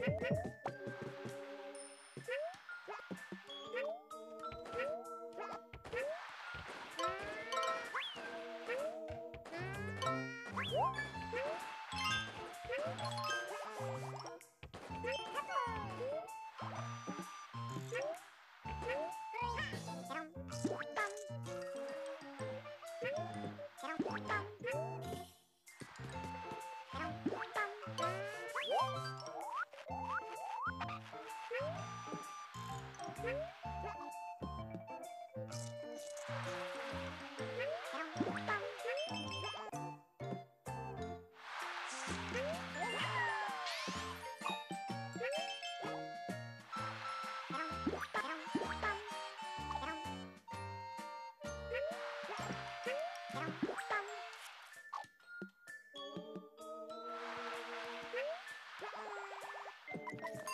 Woo! Bye.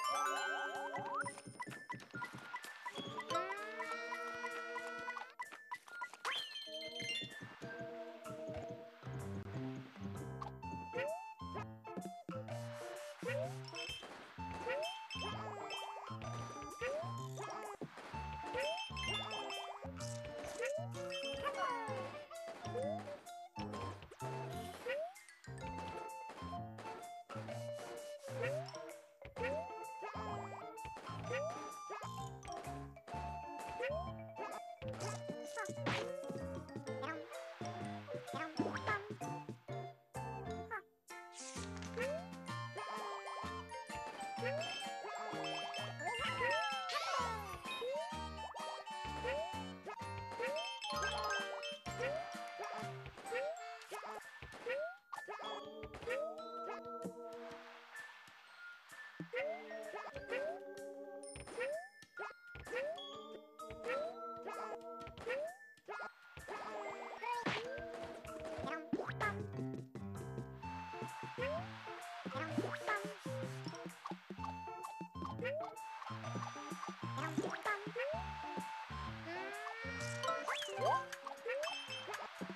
Get on.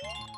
Thank you.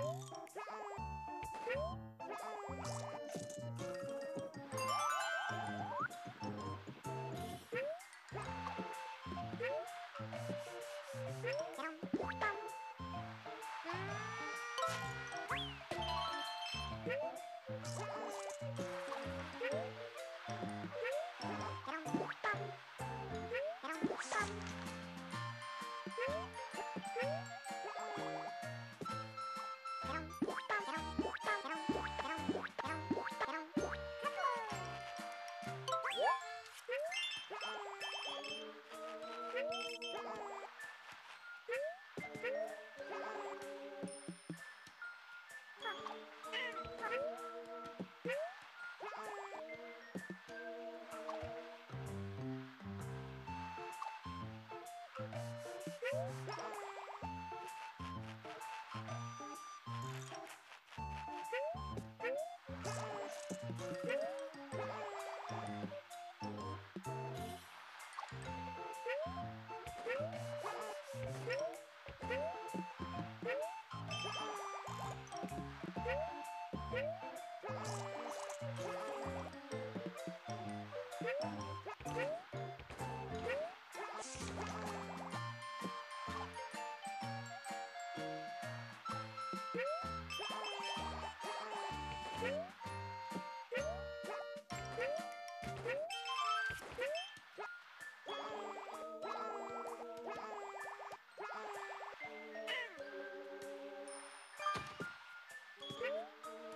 Oh! Thank you.